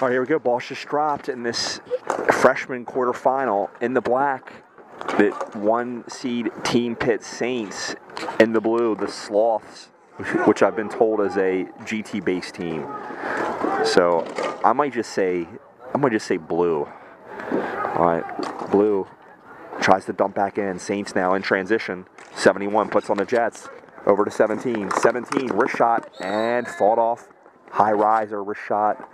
All right, here we go. Ball's just dropped in this freshman quarterfinal in the black. The one seed Team Pitt Saints in the blue, the Sloths, which I've been told is a GT based team. So I might just say, I might just say blue. All right, blue tries to dump back in. Saints now in transition. 71 puts on the Jets. Over to 17. 17, wrist shot and fought off. High riser, wrist shot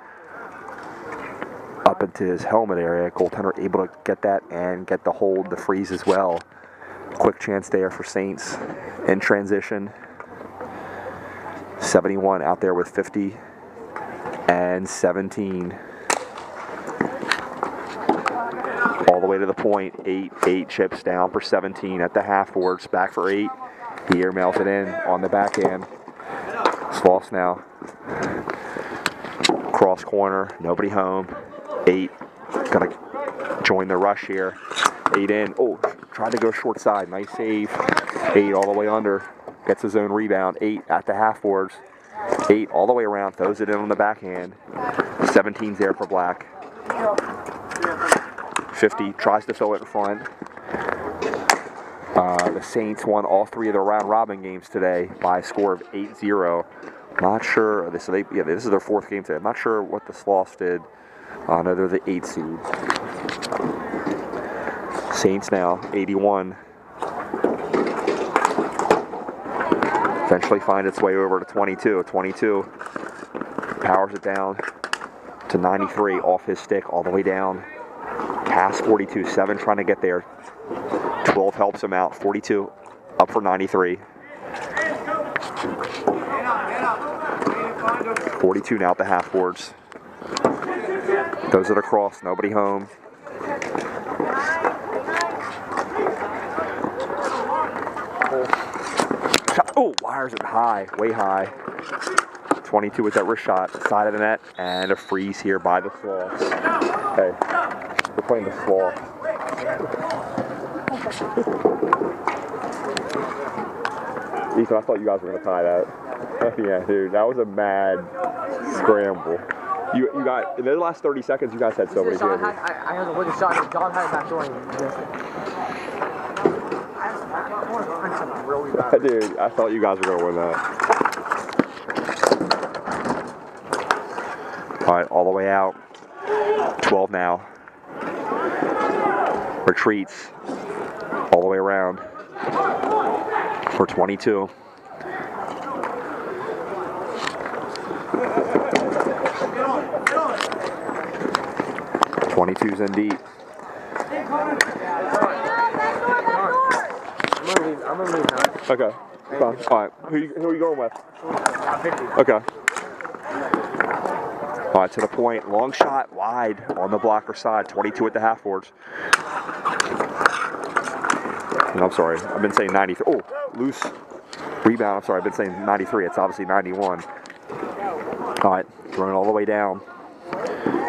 into his helmet area. Goaltender able to get that and get the hold, the freeze as well. Quick chance there for Saints in transition. 71 out there with 50 and 17. All the way to the point. Eight, eight chips down for 17 at the half boards. Back for eight. He airmails it in on the backhand. lost now. Cross corner. Nobody home. Eight. Gotta join the rush here. Eight in. Oh, tried to go short side. Nice save. Eight all the way under. Gets his own rebound. Eight at the half boards. Eight all the way around. Throws it in on the backhand. 17's there for Black. 50. Tries to fill it in front. Uh, the Saints won all three of their round robin games today by a score of 8-0. Not sure. This, they, yeah, this is their fourth game today. I'm not sure what the Sloths did. Uh, no, the eight seed. Saints now 81. Eventually find its way over to 22. 22 powers it down to 93 off his stick all the way down past 42. 7 trying to get there. 12 helps him out. 42 up for 93. 42 now at the half boards. Those are the cross. Nobody home. Oh, wires it high, way high. 22 with that wrist shot, side of the net, and a freeze here by the floor. Okay, we're playing the floor. Ethan, I thought you guys were gonna tie that. yeah, dude, that was a mad scramble. You, you got in the last 30 seconds. You guys had so many chances. had, I, I had to look shot and John had it back door and he missed it. Really. Dude, I thought you guys were gonna win that. All right, all the way out. 12 now. Retreats all the way around for 22. Twenty-two's in deep. Okay, fine. All right, who, who are you going with? Okay. All right, to the point. Long shot, wide on the blocker side. 22 at the half boards. No, I'm sorry. I've been saying 93. Oh, loose rebound. I'm sorry. I've been saying 93. It's obviously 91. All right, throwing all the way down.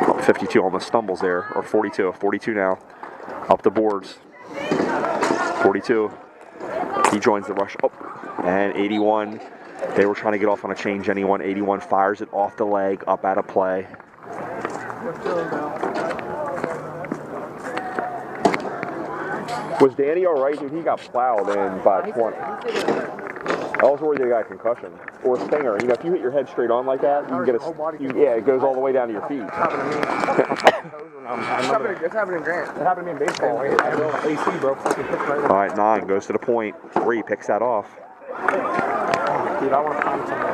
Oh, 52 almost stumbles there, or 42. 42 now. Up the boards. 42. He joins the rush. Oh, and 81. They were trying to get off on a change. Anyone 81 fires it off the leg, up out of play. Was Danny all right, dude? He got plowed in by 20. I was worried they got a concussion or a stinger. You know, if you hit your head straight on like that, you can get Whole body a. You, yeah, it goes all the way down to your feet. happened to me. It's happened, it's in Grant. It happened to me in baseball. Oh, I I rolled AC, bro. Right All right, nine goes to the point. Three picks that off. Dude, I want to find something.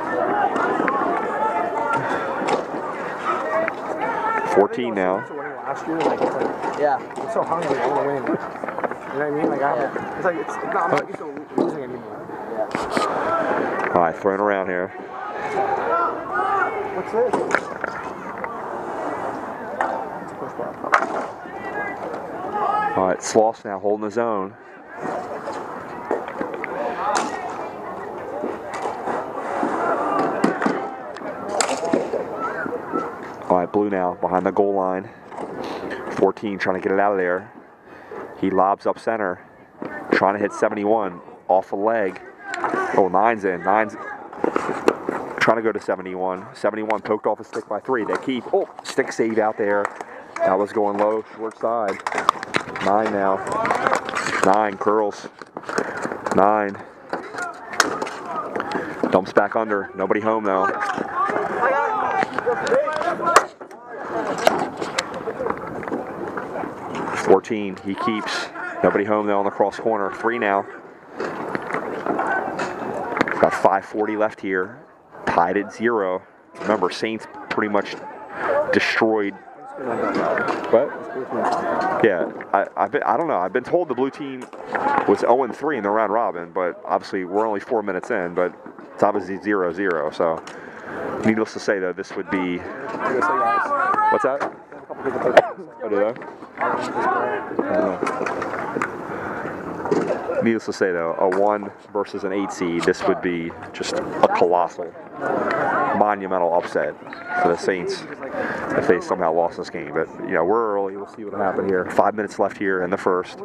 14 now. Last year, like, it's like, yeah, I'm so hungry. I want to win. You know what I mean? Like, I, it's like, it's, it's not, I'm not used to losing anymore. All right, thrown around here. What's this? It's a push bar. All right, Sloths now holding his own. All right, Blue now behind the goal line. 14 trying to get it out of there. He lobs up center, trying to hit 71 off a leg. Oh, nine's in. Nine's trying to go to 71. 71 poked off a stick by three. They keep. Oh, stick save out there. That was going low, short side. Nine now. Nine curls. Nine. Dumps back under. Nobody home though. 14. He keeps. Nobody home though on the cross corner. Three now. Got 540 left here. Tied at zero. Remember, Saints pretty much destroyed. What? Yeah, I, I've been, I don't know. I've been told the blue team was 0 3 in the round robin, but obviously we're only four minutes in, but it's obviously 0 0. So, needless to say, though, this would be. What's that? Oh, do they? Needless to say, though, a one versus an eight seed, this would be just a colossal, monumental upset for the Saints if they somehow lost this game. But you know, we're early. We'll see what happens here. Five minutes left here in the first.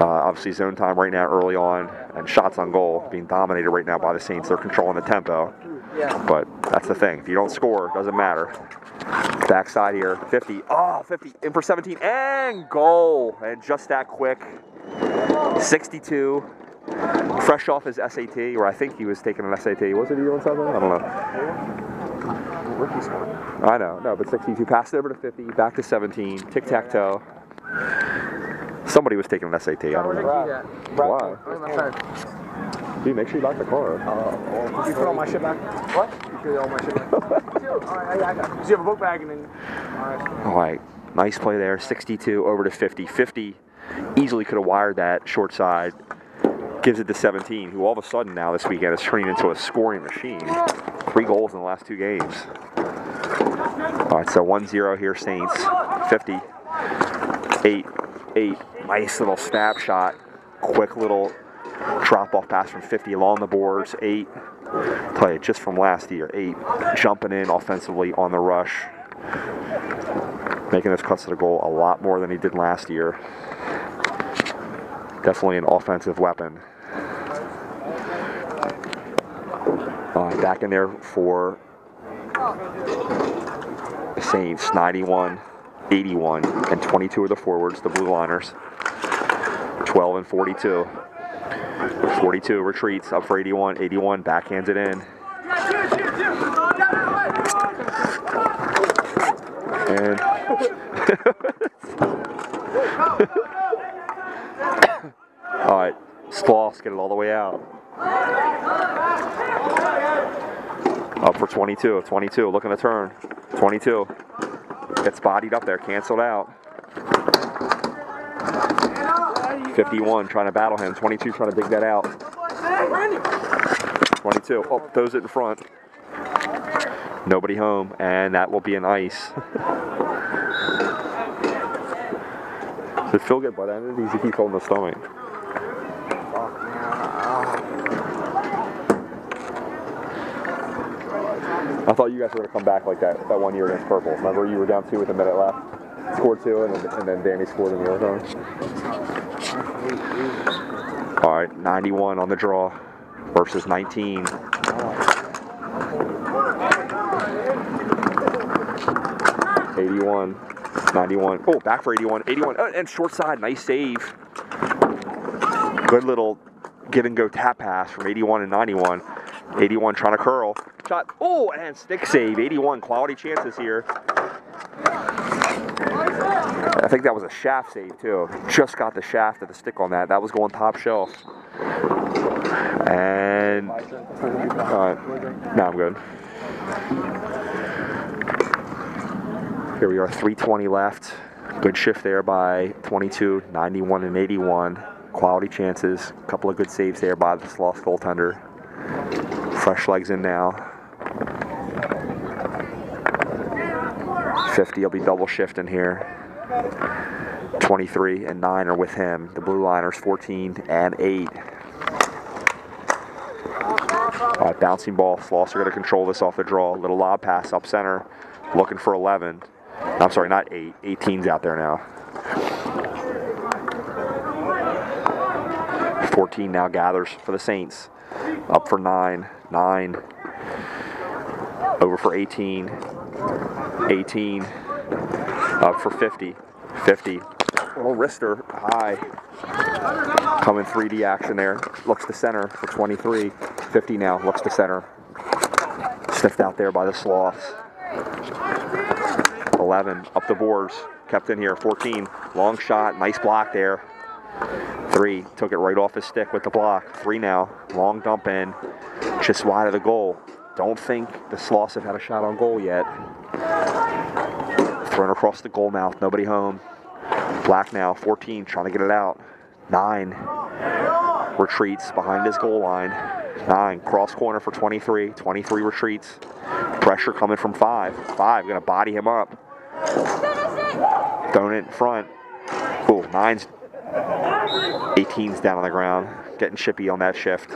Uh, obviously, zone time right now, early on, and shots on goal being dominated right now by the Saints. They're controlling the tempo. But that's the thing. If you don't score, it doesn't matter. Backside here, 50. Oh, 50 in for 17 and goal. And just that quick. 62. Fresh off his SAT, or I think he was taking an SAT. Was it he doing something? I don't know. Rookie score. I know, no, but 62. Passed it over to 50, back to 17. Tic tac toe. Somebody was taking an SAT. I don't know. Why? Dude, make sure you lock the car. Oh, did you put all my shit back? What? You put all my shit back? Alright, I, got Because you have a book bag and then. Alright. All right, nice play there. 62 over to 50. 50 easily could have wired that short side. Gives it to 17, who all of a sudden now this weekend is turning into a scoring machine. Three goals in the last two games. All right, so 1 0 here, Saints. 50. 8. 8. Nice little snapshot. Quick little drop off pass from 50 along the boards. 8. Play it just from last year. 8. Jumping in offensively on the rush making his cuts to the goal a lot more than he did last year. Definitely an offensive weapon. Uh, back in there for the Saints, 91, 81, and 22 are the forwards, the Blue Liners. 12 and 42. 42 retreats up for 81. 81 backhands it in. And all right, Sloths get it all the way out. Up for 22. 22 looking to turn. 22 gets bodied up there, canceled out. 51 trying to battle him. 22 trying to dig that out. 22. Oh, throws it in front. Nobody home, and that will be an ice. Did Phil get butt ended? He's he keeps holding the stomach. I thought you guys were going to come back like that that one year against Purple. Remember, you were down two with a minute left, scored two, and then, and then Danny scored in the overtime. All right, 91 on the draw versus 19. Eighty-one, ninety-one. Oh, back for eighty-one. Eighty-one, oh, and short side, nice save. Good little give and go tap pass from eighty-one and ninety-one. Eighty-one trying to curl. Shot. Oh, and stick save. Eighty-one. Quality chances here. I think that was a shaft save too. Just got the shaft of the stick on that. That was going top shelf. And uh, no, I'm good. Here we are, 320 left. Good shift there by 22, 91, and 81. Quality chances. A couple of good saves there by the Sloth goaltender. Fresh legs in now. 50 will be double shifting here. 23 and 9 are with him. The Blue Liners 14 and 8. All right, bouncing ball. Slosser going to control this off the draw. Little lob pass up center. Looking for 11. I'm sorry, not 8. 18's out there now. 14 now gathers for the Saints. Up for nine. Nine. Over for 18. 18. Up for 50. 50. Little wrister high. Coming 3D action there. Looks to center for 23. 50 now. Looks to center. Sniffed out there by the sloths. 11. Up the boards. Kept in here. 14. Long shot. Nice block there. Three. Took it right off his stick with the block. Three now. Long dump in. Just wide of the goal. Don't think the sloths have had a shot on goal yet. Thrown across the goal mouth. Nobody home. Black now. 14. Trying to get it out. Nine. Retreats behind his goal line. Nine. Cross corner for 23. 23 retreats. Pressure coming from five. Five. To body him up. Throwing it in front. Cool. Nine's 18's down on the ground. Getting chippy on that shift.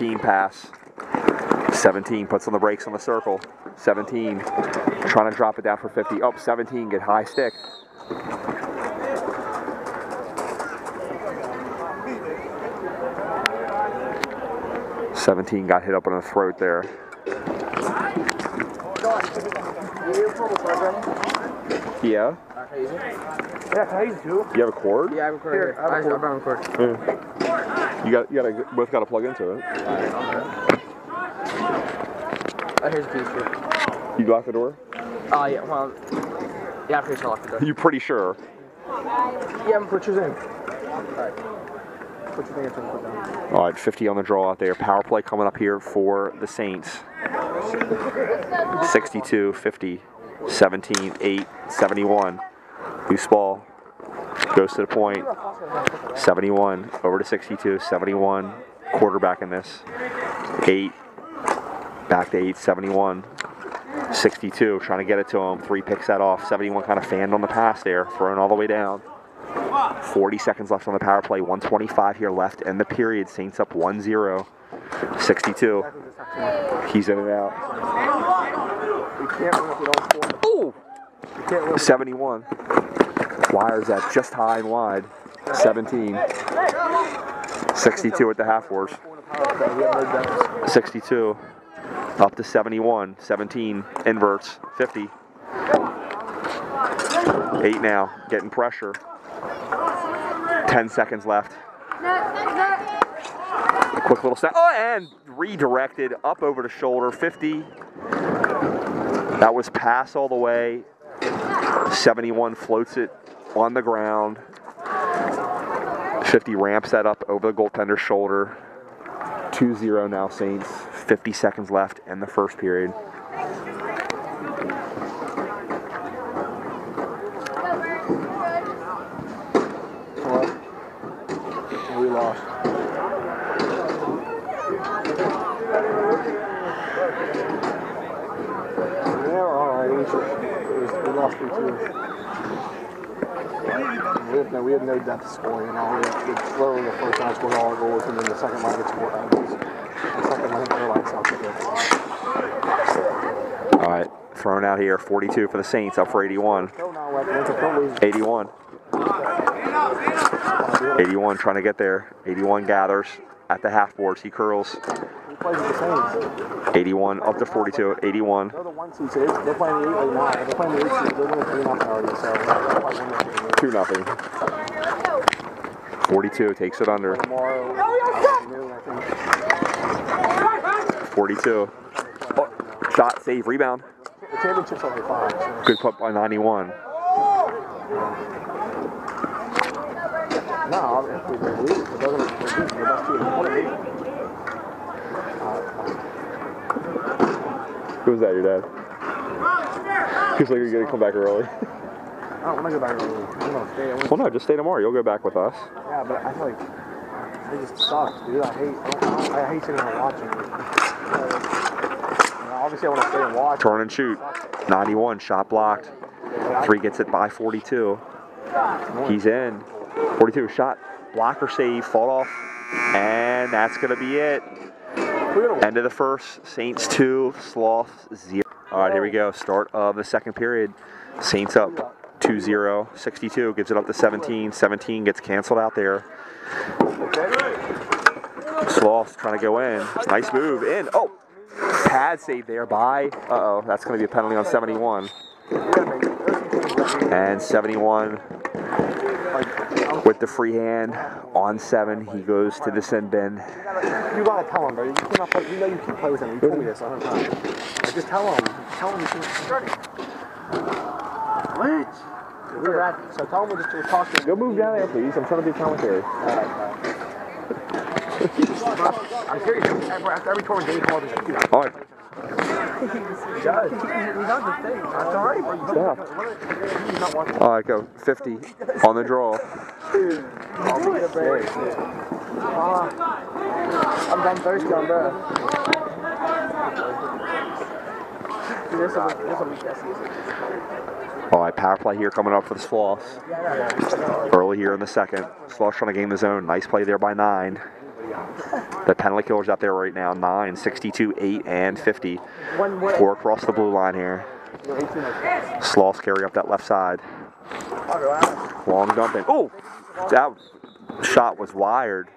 14 pass. 17 puts on the brakes on the circle. 17 trying to drop it down for 50. Up oh, 17 get high stick. Seventeen got hit up on the throat there. Yeah. Yeah, I use two? You have a cord? Yeah, I have a cord. Here, here. I have a cord. I have a cord. Mm. You got. You got to both got to plug into it. Oh, here's a piece. You lock the door. Oh, yeah, well, yeah, I'm pretty sure I locked the door. You pretty sure? Yeah, I'm put yours in. Alright. Put your finger to put down. All right, 50 on the draw out there. Power play coming up here for the Saints. 62, 50, 17, 8, 71. Loose ball goes to the point. 71 over to 62, 71. Quarterback in this. 8, back to 8, 71. 62, trying to get it to him. Three picks that off. 71 kind of fanned on the pass there, thrown all the way down. 40 seconds left on the power play. 125 here left in the period. Saints up 1 0. 62. He's in and out. We can't win if we don't score. Ooh! We can't win. 71. Wires that just high and wide. 17. 62 at the half depth. 62. Up to 71. 17. Inverts. 50. 8 now. Getting pressure. 10 seconds left. A quick little step. Oh, and redirected up over the shoulder. 50. That was pass all the way. 71 floats it on the ground. 50 ramps that up over the goaltender's shoulder. 2 0 now, Saints. 50 seconds left in the first period. What? We lost. Yeah, all right. We, should, it was, we lost 3 2. We have, no, we have no depth scoring and all. We have, it's literally the first line scored all our goals, and then the second line scored. Uh, the second line, third line good. All right, thrown out here. 42 for the Saints, up for 81. Go now, Lex. Once a don't lose. 81. 81 trying to get there. 81 gathers at the half boards. He curls. He plays the Saints. 81 up to 42. 81. They're the one seed, they're playing the eight right now. They're playing the eight seed. They're winning three nothing already, so they're probably winning the game. 2 nothing. 42 takes it under. I think. 42. Oh, shot, save, rebound. The championship's only five, so. Good put by 91. No, if we lose, it doesn't. We're beating the best team. What a beat. Who's that, your dad? He's like, you're going to come back early. I don't want to go back to the league. I don't know, stay. Well, no, just stay tomorrow. You'll go back with us. Yeah, but I feel like they just suck, dude. I hate. I, I hate sitting here watching. You know, obviously, I want to stay and watch. Turn and shoot. 91, shot blocked. Three gets it by 42. He's in. 42 shot, blocker save, fall off, and that's gonna be it. End of the first. Saints two, Sloth zero. All right, here we go. Start of the second period. Saints up 2-0. 62 gives it up to 17. 17 gets canceled out there. Sloth trying to go in. Nice move in. Oh, pad save there by. Uh oh, that's going to be a penalty on 71. And 71 with the free hand on seven. He goes to the sin bin. You gotta tell him, bro. You cannot play. You know you can play with him. You told me this a hundred times. Like, just tell him. Tell him you can start it. What? So tell him we just we're talking. Go move down there, please. I'm trying to do commentary. I'm serious. After, after every tournament, Danny calls us. Dude, I'm All right. he does. The thing. That's all right. But Stop. he's not watching. All right, go 50 on the draw. I'll be a uh, I'm done thirsty on bro. This will be, this will be Jesse's. All right, power play here coming up for the Sloths. Early here in the second. Sloths trying to game the zone. Nice play there by nine. The penalty killer's out there right now. Nine, 62, 8, and 50. Four across the blue line here. You're 18 like Sloths carry up that left side. that. Long dumping. Oh, that shot was wired.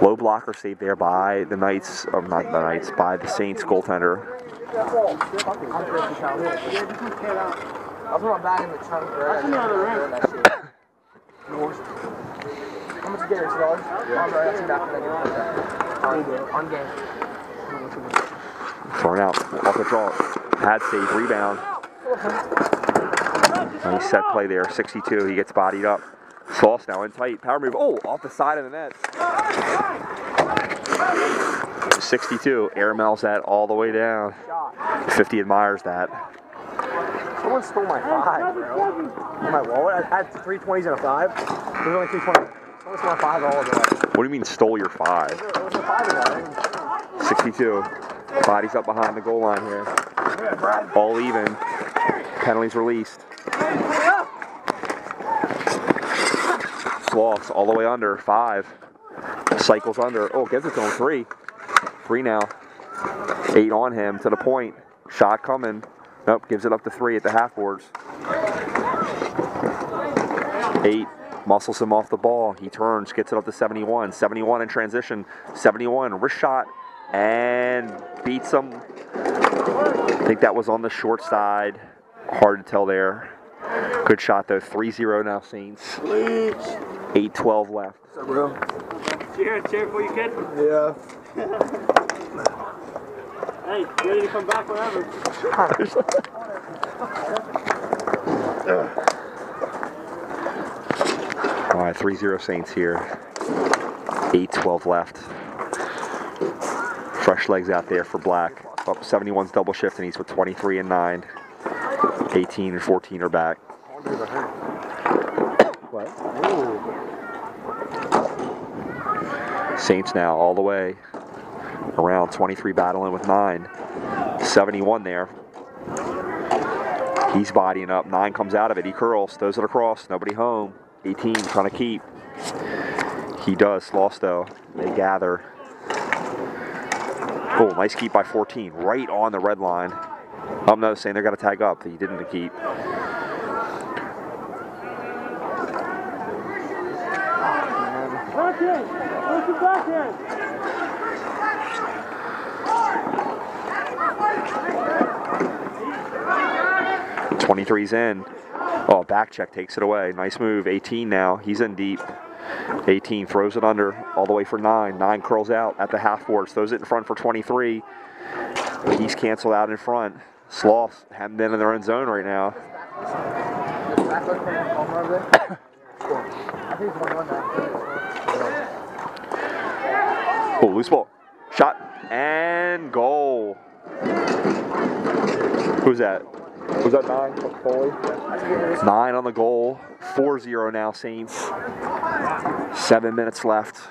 Low blocker saved there by the Knights, or not the Knights, by the Saints goaltender. much you get? Two dollars? Yeah. Bro, that's back when I get. On game. Thrown out off the draw. Pad save, rebound. Nice set play there. 62. He gets bodied up. Sloths now in tight. Power move. Oh, off the side of the net. 62. Airmails that all the way down. 50 admires that. Someone stole my five, bro. My wallet. I had three twenties and a five. There's only three twenties. My five all. What do you mean stole your five? There was a five in that. 62. Bodies up behind the goal line here. All even. Penalties released. Sloths all the way under. Five. Cycles under. Oh, gets its own three. Three now. Eight on him to the point. Shot coming. Nope, gives it up to three at the half boards. Eight muscles him off the ball. He turns, gets it up to 71. 71 in transition. 71 wrist shot and beats him. I think that was on the short side. Hard to tell there. Good shot though. 3-0 now Saints. 8-12 left. Cheer, cheer for your kid. Yeah. Hey, ready to come back whenever. Right, 3-0 Saints here. 8-12 left. Fresh legs out there for Black. Up 71's double shift and he's with 23 and 9. 18 and 14 are back. What? Saints now all the way around 23 battling with 9. 71 there. He's bodying up. 9 comes out of it. He curls, throws it across. Nobody home. 18 trying to keep. He does. Lost though. They gather. Oh, nice keep by 14. Right on the red line. I'm not saying they're going to tag up. He didn't keep. 23's in. Oh, back check takes it away. Nice move. 18 now. He's in deep. 18 throws it under all the way for 9. 9 curls out at the half boards. Throws it in front for 23. He's canceled out in front. Sloth haven't been in their own zone right now. Oh, loose ball. Shot and goal. Who's that? Was that nine? Foley? Nine on the goal. 4 0 now, Saints. Seven minutes left.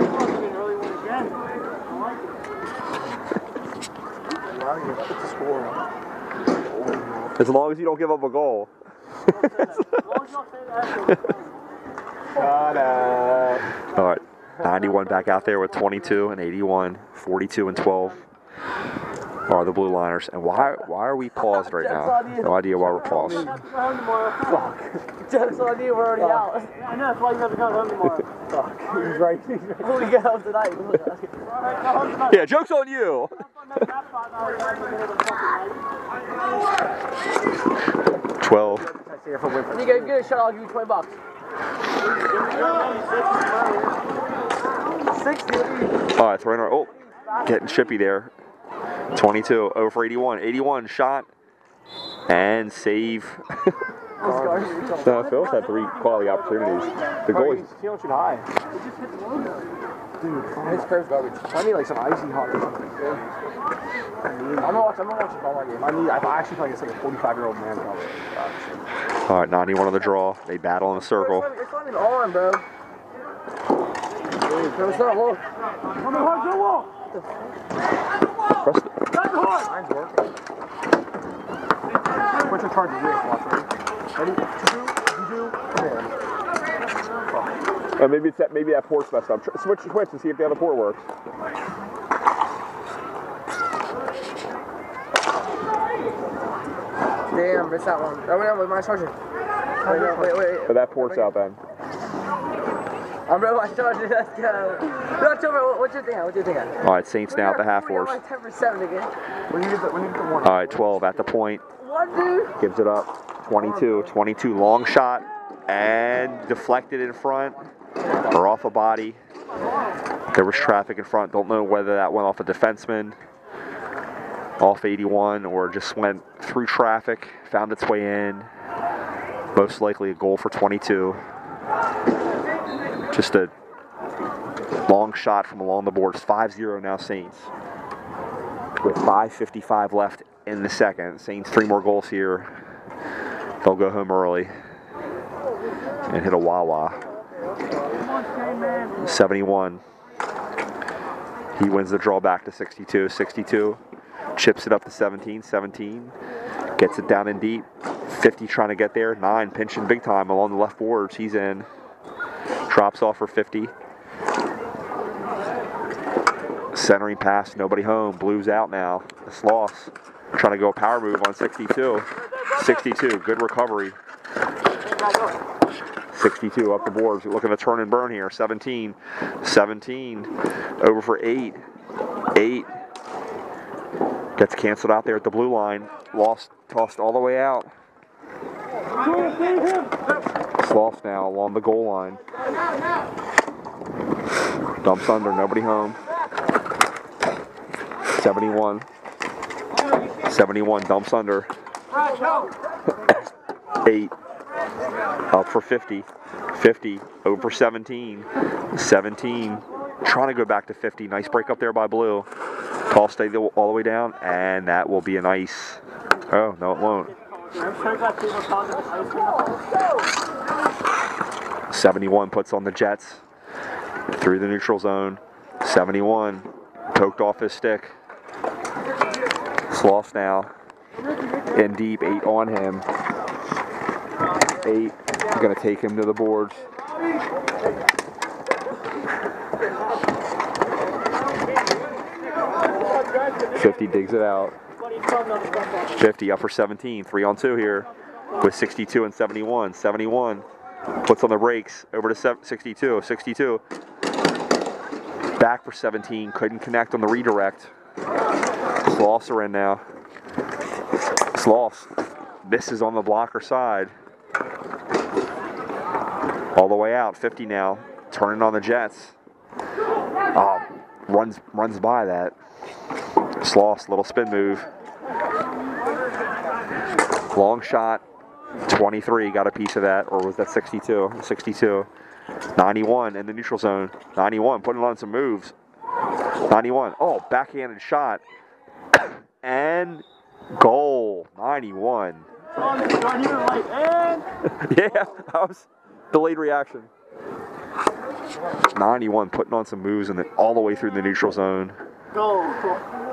Early one again. I like it. Wow, you put the score on. As long as you don't give up a goal. All right. 91 back out there with 22 and 81, 42 and 12 are the Blue Liners. And why why are we paused right now? No idea why we're paused. You have to go home tomorrow. Jokes on you, we're already out. Yeah, I know, that's why you have to go home tomorrow. Fuck. He's right. He's right. We get home tonight. Alright, go home tonight. Yeah, joke's on you. Make that five hours out of the fucking 12. I see her for You get good shot, I'll give you 20 bucks. 60. All right, throwing our oh, getting chippy there. 22 over for 81. 81 shot and save. no, Phil's had three quality opportunities. The goalie's He's feeling shit high. Dude, this curve's garbage. I need like some icy hot or something. I'm gonna watch. I'm gonna watch a ball game. I need. I actually feel like it's like a 45 year old man probably. All right. 91 on the draw. They battle in a circle. It's not even on, bro. Bro, it's not on. Come on, go walk. Press the- hard. Mine's working. What's your charge of this? Watch ready. Ready? Two, two, come on. Uh, maybe it's that. Maybe that port's messed up. Switch the switch, and see if the other port works. Damn, missed that one. Oh, wait, wait, my charger. Wait, no, wait, wait. But that port's out then. I'm bro, my charger. Let's go. No, tell what- what's your thing at? What's your thing at? All right, Saints now at the half We're force. like 10% again. We need to. We need to get one. All right, 12 at the point. One dude. Gives it up. 22. 22 long shot and deflected in front or off a body. There was traffic in front. Don't know whether that went off a defenseman, off 81, or just went through traffic, found its way in. Most likely a goal for 22. Just a long shot from along the boards. 5 0 now, Saints. With 5.55 left in the second. Saints three more goals here. They'll go home early and hit a Wawa. 71. He wins the draw back to 62. 62. Chips it up to 17. 17. Gets it down in deep. 50 trying to get there. 9 pinching big time along the left boards. He's in. Drops off for 50. Centering pass. Nobody home. Blues out now. It's lost. Trying to go a power move on 62. 62. Good recovery. 62 up the boards. Looking to turn and burn here. 17. 17. Over for 8. 8. Gets canceled out there at the blue line. Lost. Tossed all the way out. Lost now along the goal line. Dumps under. Nobody home. 71. 71 dumps under. 8. Up for 50. 50. Over 17. 17. Trying to go back to 50. Nice break up there by Blue. Call stay all the way down, and that will be a nice. Oh, no, it won't. I'm sure that people call it ice cream. 71 puts on the Jets through the neutral zone. 71 poked off his stick. It's lost now in deep, eight on him. Eight gonna take him to the boards. Fifty digs it out. 50 up for 17. Three on two here with 62 and 71. 71 puts on the brakes over to 62. 62 back for 17. Couldn't connect on the redirect. Sloths are in now. Sloths misses on the blocker side. All the way out. 50 now. Turning on the Jets. Oh, runs runs by that. Sloths, little spin move. Long shot 23 got a piece of that, or was that 62? 62. 91 in the neutral zone. 91 putting on some moves. 91. Oh, backhanded shot. and goal. 91. On the not even like, and yeah, that was delayed reaction. 91 putting on some moves and then all the way through the neutral zone.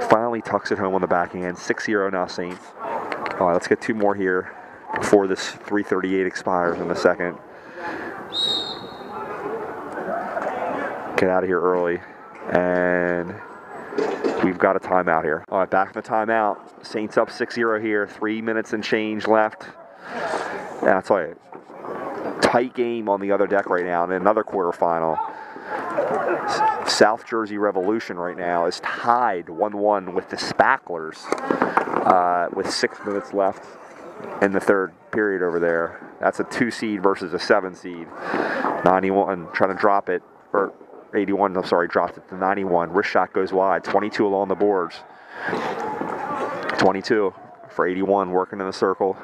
Finally tucks it home on the backhand. 6 0 now, Saints. All right, let's get two more here before this 338 expires in a second. Get out of here early. And we've got a timeout here. All right, back in the timeout. Saints up 6 0 here. Three minutes and change left. Yeah, I'll tight game on the other deck right now in another quarterfinal. South Jersey Revolution right now is tied 1 1 with the Spacklers uh, with six minutes left in the third period over there. That's a two seed versus a seven seed. 91 trying to drop it, or 81, I'm sorry, dropped it to 91. Wrist shot goes wide, 22 along the boards. 22 for 81 working in the circle.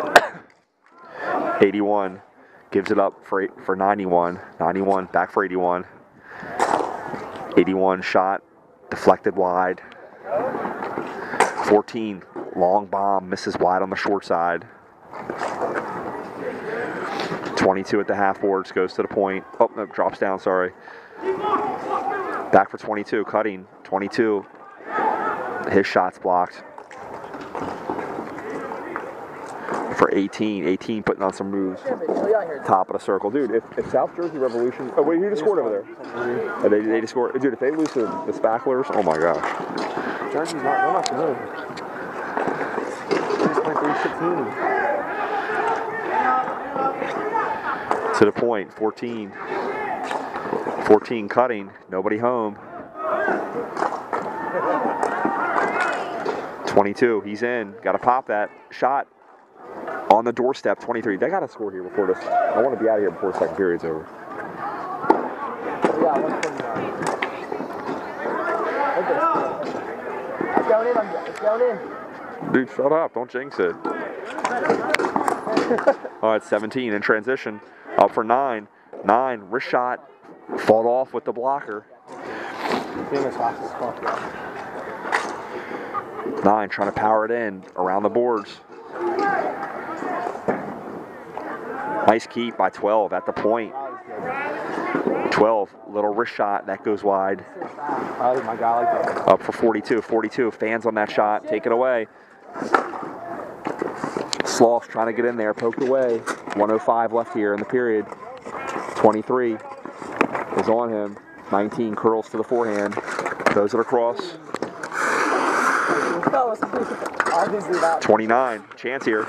Eighty-one gives it up for for ninety-one. Ninety-one back for eighty-one. Eighty-one shot deflected wide. 14, long bomb, misses wide on the short side. 22 at the half boards, goes to the point. Oh, no, drops down, sorry. Back for 22, cutting. 22. His shot's blocked. For 18, 18 putting on some moves. Top of the circle. Dude, if, if South Jersey Revolution. Oh, wait, who just scored over there? They, they just scored. Dude, if they lose to the Spacklers, oh my gosh. Jersey's not, they're not good. They just played 316. to the point 14 14 cutting nobody home 22 he's in got to pop that shot on the doorstep 23 they got to score here before this i want to be out of here before the second period's over Yeah, 129. It's going in, it's going in. dude shut up don't jinx it all right 17 in transition up for 9 9 wrist shot fought off with the blocker Famous fast as fuck. Nine trying to power it in around the boards. Nice keep by 12 at the point. 12, little wrist shot that goes wide. Oh my god, like. Up for 42. 42 fans on that shot. Take it away. Sloth trying to get in there, poked away. 105 left here in the period. 23 is on him. 19 curls to the forehand. Throws it across. 29, chance here.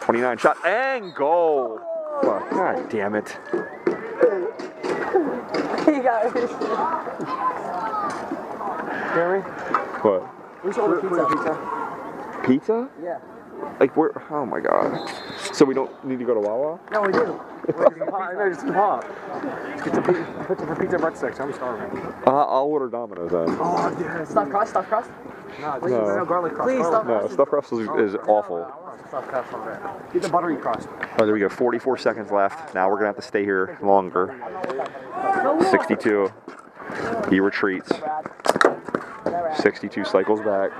29 shot and goal. Fuck, God damn it. You got it. Jeremy, What? who's order pizza? pizza? Pizza? Yeah. Like we're oh my god. So we don't need to go to Wawa? No, we do. Wait, just get pop. No, just get pop. Get some pizza, pizza for pizza breadsticks. I'm starving. Uh, I'll order Domino's then. Oh, yes. Stuffed crust, stuffed crust. No, No. no. no garlic crust. Please, garlic. stop. No, stuffed crust is, oh, is awful. I want stuffed crust on that. Get the buttery crust. All right, there we go. 44 seconds left. Now we're gonna have to stay here longer. 62. He retreats. 62 cycles back.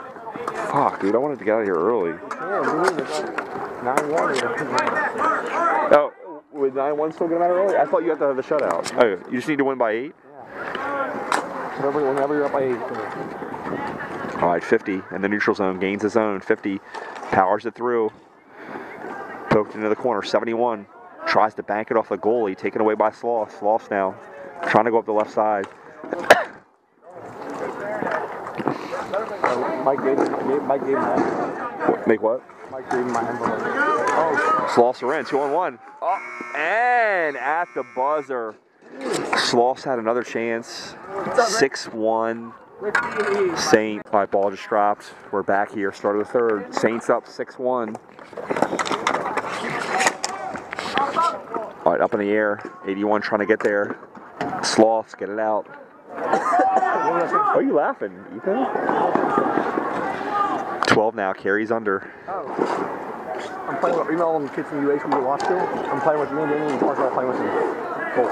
Fuck, dude, I wanted to get out of here early. Yeah, we need it. Nine one. Oh, would 9 1 still get out early? I thought you had to have the shutout. Oh, you just need to win by 8? Whenever, whenever you're up by eight. All right, 50 in the neutral zone, gains his own. 50, powers it through. Poked into the corner, 71. Tries to bank it off the goalie, taken away by Sloth. Sloth now trying to go up the left side. Mike gave, gave, Mike gave my, Make what? Mike gave my envelope. Oh, Sloths are in, two on one. Oh, and at the buzzer. Sloths had another chance. 6 1. Saint. All right, ball just dropped. We're back here. Start of the third. Saints up 6 1. All right, up in the air. 81 trying to get there. Sloths, get it out. Why are you laughing, Ethan? 12 now, carries under. Oh. I'm playing with email and kids from UH we watch too. I'm playing with me and Danny and Parker all playing with them. Cool.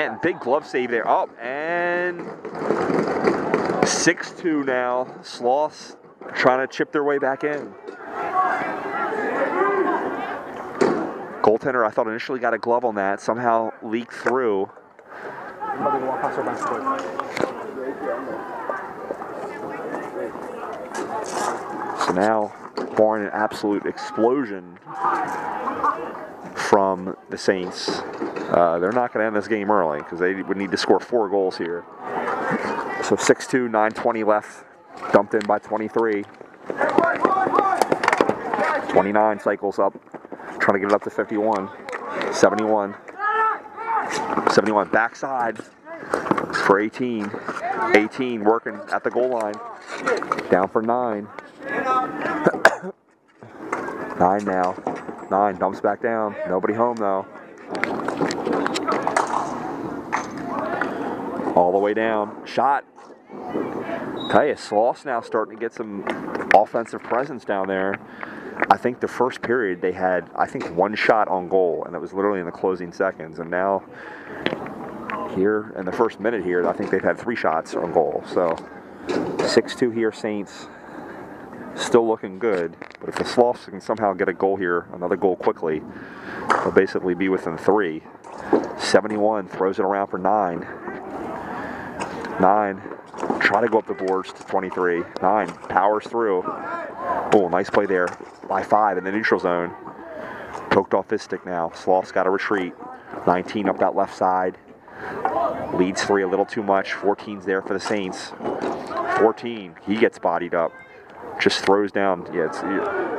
And big glove save there. Oh, and 6-2 now. Sloths trying to chip their way back in. Goaltender, I thought initially got a glove on that, somehow leaked through. So now, barring an absolute explosion from the Saints, uh, they're not going to end this game early because they would need to score four goals here. So 6-2, 9:20 left, dumped in by 23. 29 cycles up, trying to get it up to 51. 71. 71 backside for 18. 18 working at the goal line. Down for nine. nine now. Nine dumps back down. Nobody home though. All the way down. Shot. You, Sloths now starting to get some offensive presence down there. I think the first period they had, I think, one shot on goal, and it was literally in the closing seconds. And now, here in the first minute here, I think they've had three shots on goal. So, 6-2 here, Saints. Still looking good, but if the Sloths can somehow get a goal here, another goal quickly, they'll basically be within three. 71 throws it around for nine. Nine. Try to go up the boards to 23. Nine powers through. Oh, nice play there by five in the neutral zone. Poked off his stick now. Sloth's got to retreat. 19 up that left side. Leads three a little too much. 14's there for the Saints. 14. He gets bodied up. Just throws down. Yeah, it's,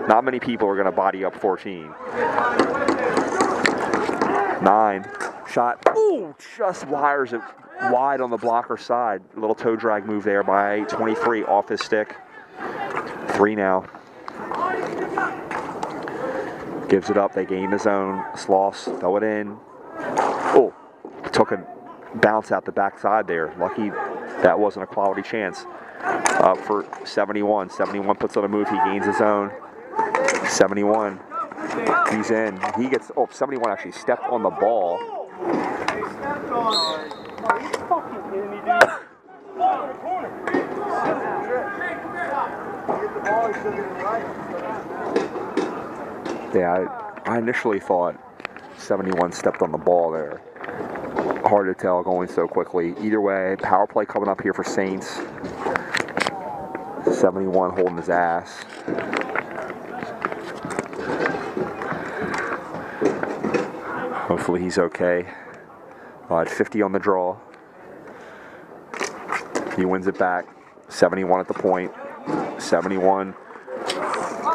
not many people are going to body up 14. Nine. Shot. Ooh, just wires it wide on the blocker side. Little toe drag move there by 23 off his stick. Three now. Gives it up. They gain the zone. Sloths, throw it in. Oh, took a bounce out the backside there. Lucky that wasn't a quality chance. Uh, for 71. 71 puts on a move. He gains his own. 71. He's in. He gets. Oh, 71 actually stepped on the ball. Yeah, I, I initially thought 71 stepped on the ball there. Hard to tell going so quickly. Either way, power play coming up here for Saints. 71 holding his ass. Hopefully he's okay. Uh, at 50 on the draw. He wins it back. 71 at the point. 71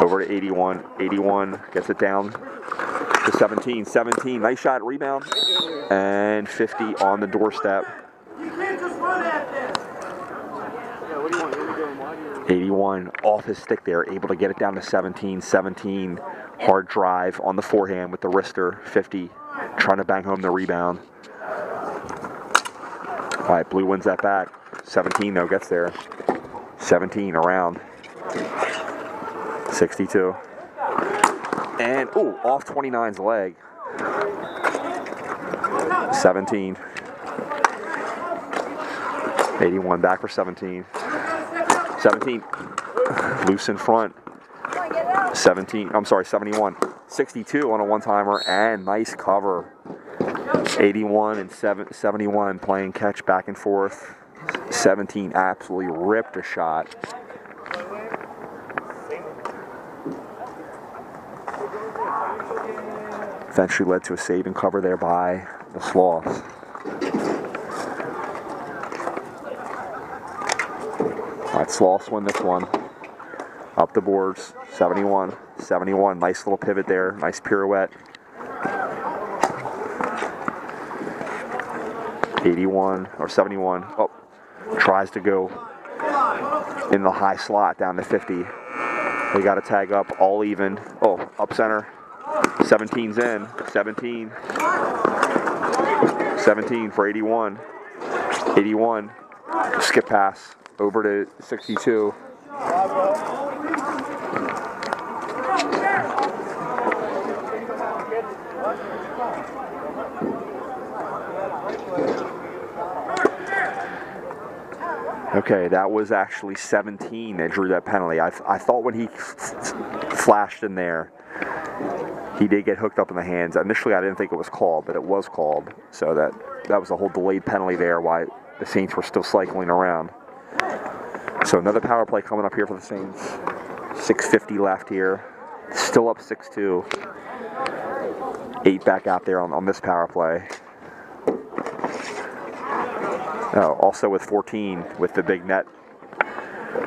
over to 81. 81 gets it down to 17. 17. Nice shot, rebound. And 50 on the doorstep. 81 off his stick there, able to get it down to 17. 17 hard drive on the forehand with the wrister. 50 trying to bang home the rebound. All right, Blue wins that back. 17 though gets there. 17 around. 62. And, oh, off 29's leg. 17. 81 back for 17. 17. Loose in front. 17. I'm sorry, 71. 62 on a one timer and nice cover. 81 and 7, 71 playing catch back and forth. 17 absolutely ripped a shot. Eventually led to a saving cover there by the Sloths. All right, Sloths win this one. Up the boards, 71, 71. Nice little pivot there, nice pirouette. 81 or 71. Oh, tries to go in the high slot down to 50. They got to tag up all even. Oh, up center. 17's in. 17. 17 for 81. 81. Skip pass over to 62. Okay, that was actually 17 that drew that penalty. I, I thought when he flashed in there, he did get hooked up in the hands. Initially, I didn't think it was called, but it was called. So that that was a whole delayed penalty there. Why the Saints were still cycling around. So another power play coming up here for the Saints. 6:50 left here. Still up 6-2. Eight back out there on, on this power play. Oh, also with 14 with the big net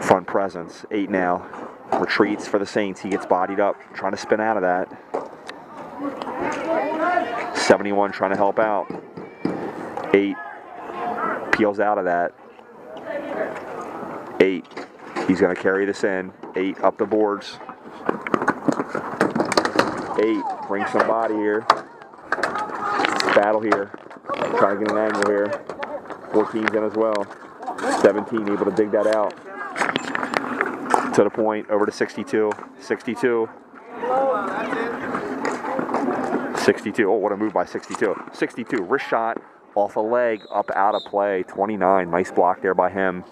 front presence. Eight now. Retreats for the Saints. He gets bodied up, trying to spin out of that. 71 trying to help out. Eight peels out of that. Eight. He's going to carry this in. Eight up the boards. Eight. Bring some body here. Battle here. Try to get an angle here. 14's in as well. 17 able to dig that out. To the point, over to 62. 62. 62. Oh, what a move by 62. 62. Wrist shot off a leg, up out of play. 29. Nice block there by him.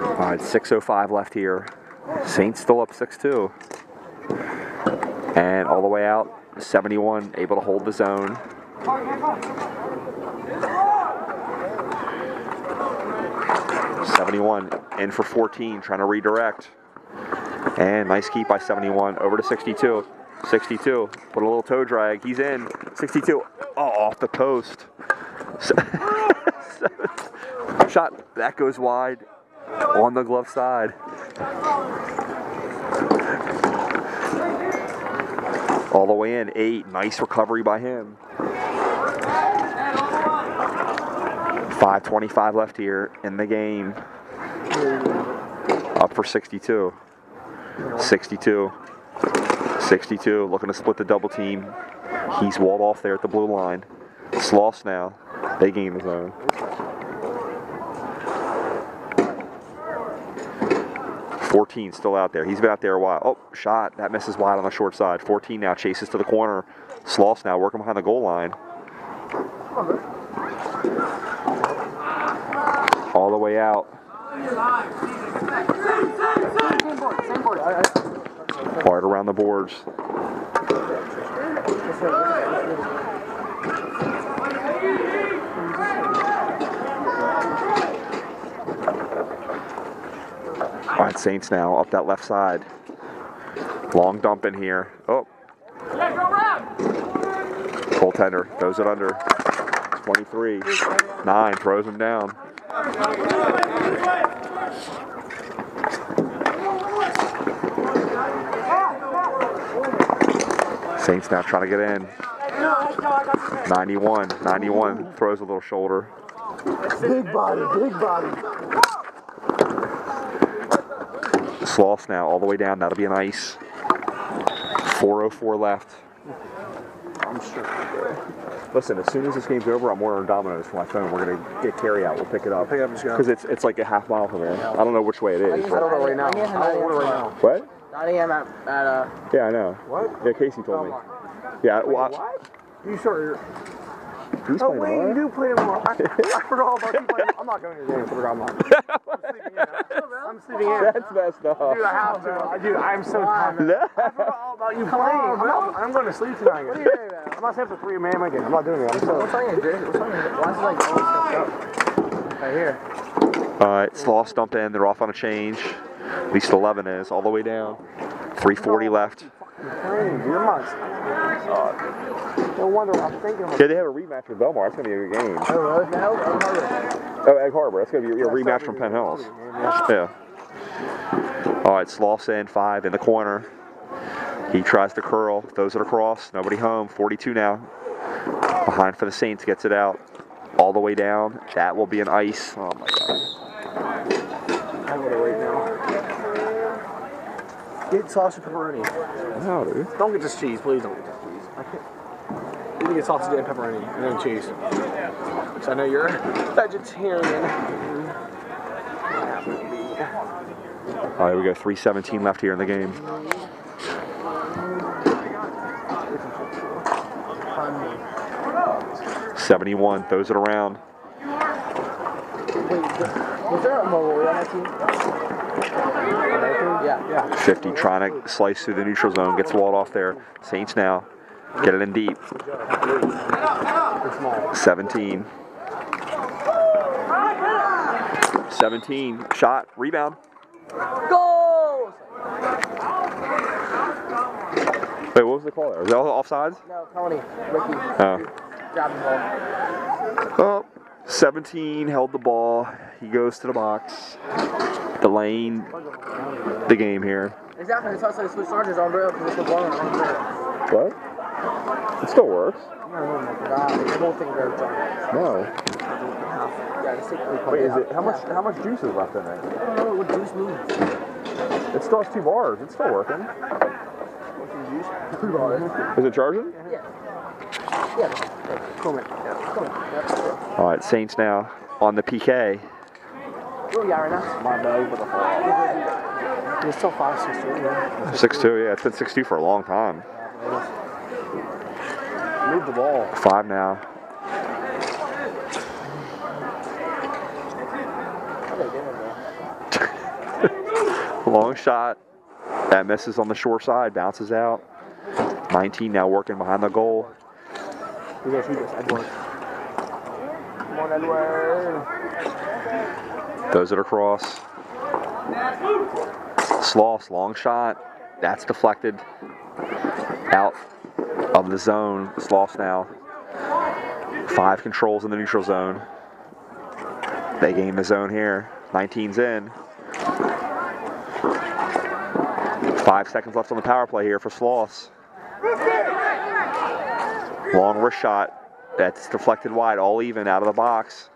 All right, 6.05 left here. Saints still up 6-2. And all the way out, 71 able to hold the zone. Seventy-one in for 14, trying to redirect. And nice keep by 71 over to 62. 62, put a little toe drag. He's in. 62, oh, off the post. Shot that goes wide on the glove side. All the way in, eight. Nice recovery by him. 5.25 left here in the game. Up for 62. 62. 62, looking to split the double team. He's walled off there at the blue line. Sloths now. They gain the zone. Fourteen still out there. He's been out there a while. Oh, shot. That misses wide on the short side. 14 now chases to the corner. Sloths now working behind the goal line. All the way out. Hard around the boards. All right, Saints now up that left side. Long dump in here. Oh. Goaltender throws it under. 23. 9 throws him down. Saints now trying to get in. 91. 91 throws a little shoulder. big body, big body. Sloths now all the way down. That'll be an ice. 404 left. I'm sure. Listen, as soon as this game's over, I'm ordering Domino's for my phone. We're gonna get carry out. We'll pick it up. Pick it up and just. Because it's it's like a half mile from here. I don't know which way it is. I don't know right now. I'll order right now. What? 9 a.m. at, at uh, Yeah, I know. What? Yeah, Casey told me. Yeah, well, What? You sure? he's Oh playing wait, you do play tomorrow. I, I forgot about you playing. I'm not going to the game. I forgot I'm not. I'm sleeping in. I'm sleeping in. That's messed up. Dude, I have to. I do. I'm so tired. No. I forgot all about you playing. I'm, not, I'm going to sleep tonight. What are you doing, man? I'm not staying for three man again. I'm not doing it. I'm so. what's on your jersey? What's on your Why is it like always up? Right here. All right, Sloths dump in. They're off on a change. At least 11 is all the way down. 340 left. Playing, dude. I'm not. No wonder I'm thinking. Yeah, they have a rematch with Belmar. That's gonna be a good game. Oh. No, I'm hungry. Oh, Egg Harbor. That's gonna be a rematch from Penn Hills. Yeah. All right, Sloths in five in the corner. He tries to curl, throws it across. Nobody home. 42 now. Behind for the Saints, gets it out all the way down. That will be an ice. Oh my God. I'm going to wait now. Get sausage pepperoni. No, dude. Don't get just cheese, please. Don't get just cheese. I can't. You can get sausage and pepperoni and then cheese. So I know you're vegetarian. All right, we got 317 left here in the game. Seventy-one throws it around. Wait, was there a Maroy on that team? 50 trying to slice through the neutral zone. Gets walled off there. Saints now. Get it in deep. 17. 17. Shot. Rebound. Goals! Wait, what was the call there? Was that all offsides? No, Tony, Ricky, Oh. grab the ball. Oh, 17 held the ball. He goes to the box. Delaying the game here. Exactly, that's why I said switch charges on bro, because it's the ball on. What? It still works. No, no, no, God, the whole thing very strong. No. Yeah, the six Wait, is it how much? How much juice is left in it? I don't know what juice means. It still has two bars. It's still working. Two bars. Is it charging? Yeah. Yeah, Come in. come on. Yeah. All right, Saints now on the PK. Where we are right now? My bad for the fall. It's still five, six, two, yeah. 6-2, yeah, it's been 6-2 for a long time. Move the ball. Five now. Long shot. That misses on the short side, bounces out. 19 now working behind the goal. We gotta shoot this, Edward. Come on, Edward. Throws it across. Sloths, long shot. That's deflected. Out of the zone. Sloths now. Five controls in the neutral zone. They gain the zone here. 19's in. Five seconds left on the power play here for Sloths. Long wrist shot. That's deflected wide, all even out of the box.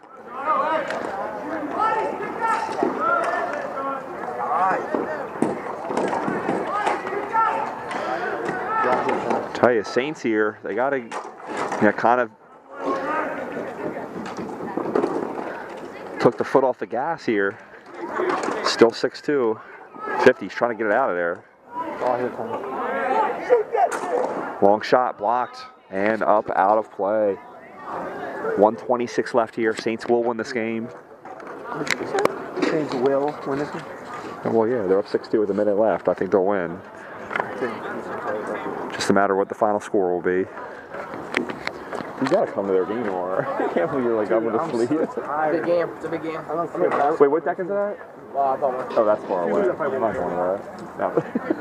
Tell you, Saints here, they got to you know, kind of took the foot off the gas here. Still 6-2. 50's trying to get it out of there. Oh, here it comes. Long shot blocked and up out of play. 126 left here. Saints will win this game. Saints will win this one. Well, yeah, they're up 6-2 with a minute left. I think they'll win. Just a matter of what the final score will be. You gotta come to their game tomorrow. I can't believe you're like up with a sleep. Big game. It's a big game. I'm gonna Wait, what deck is that? Uh, I thought one. Oh, that's far away. I'm not going to that. No.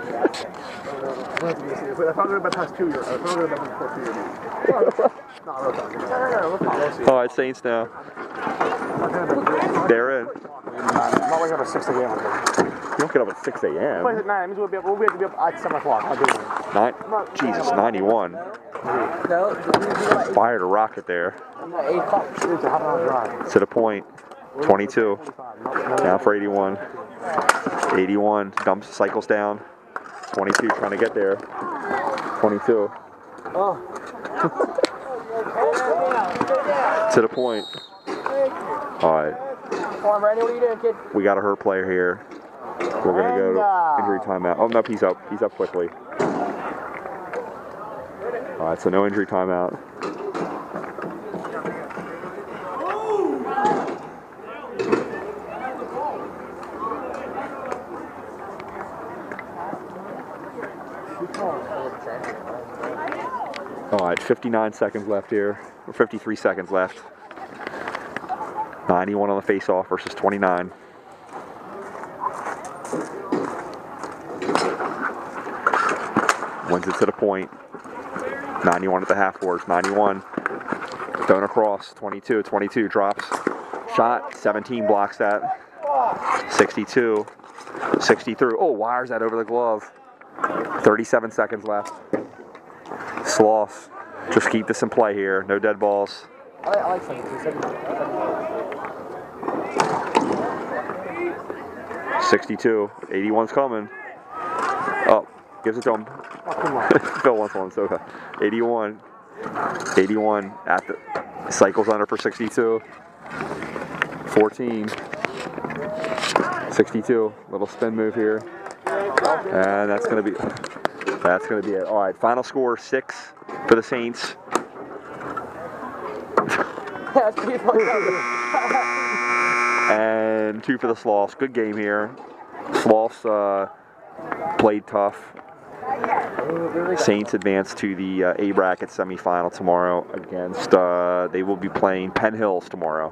Oh, Wait, I thought we about past two years. I thought we were about past two years. No, no, no, no, no, no, no, no. All right, Saints now. They're in. Not waking up at 6 a.m. You don't get up at 6 Wait, a.m. at 9. That means we'll be up, we'll be able to be up at 7 o'clock. I'll do it. Nine, Jesus, 91. No, Fired a rocket there eight o'clock. It's a half hour drive. to the point. 22. Now for 81. 81 dumps, cycles down. 22 trying to get there. 22. Oh. to the point. All right. Randy, what are you doing, kid? We got a hurt player here. We're gonna go to injury timeout. Oh no, he's up. He's up quickly. All right, so no injury timeout. All right, 59 seconds left here, or 53 seconds left. 91 on the face-off versus 29. Wins it to the point. 91 at the half boards. 91. Thrown across. 22. 22 drops. Shot. 17 blocks that. 62. 63. Oh, wires that over the glove. 37 seconds left. Sloths. Just keep this in play here. No dead balls. I like, I like something. 62. 81's coming. Oh, Gives it to him. Oh. Phil wants one, so 81. 81 at the cycles under for 62. 14. 62. Little spin move here. And that's gonna be that's gonna be it. All right, final score six for the Saints. And two for the Sloths. Good game here. Sloths uh, played tough. Saints advance to the uh, A bracket semifinal tomorrow against. Uh, they will be playing Penn Hills tomorrow.